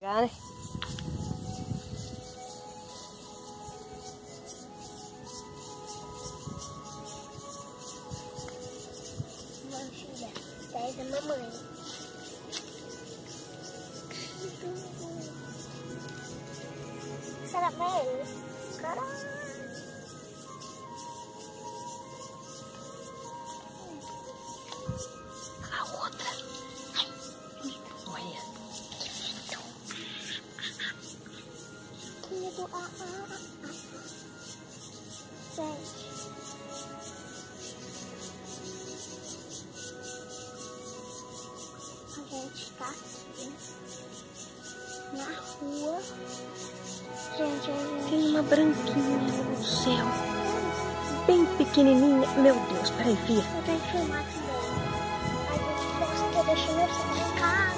né? Uma filha, pega a mamãe. Será que Querido, ah, ah, ah, ah. Gente. A gente tá aqui na rua. Gente, a. Tem uma branquinha no céu. Bem pequenininha. Meu Deus, peraí, Fia. Eu tenho que filmar também. A gente gosta de deixar meu celular.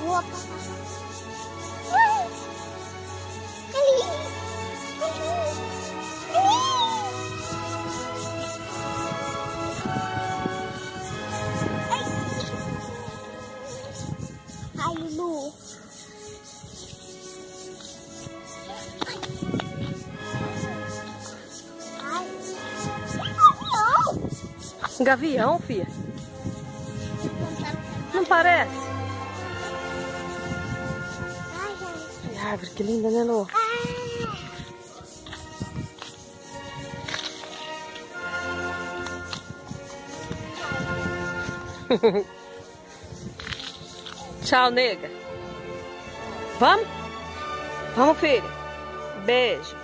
Vou apagar. Não! Gavião, Fia. Não parece? Que árvore, que linda, né, Lô? Tchau, nega. Vamos? Vamos, filha. Beijo.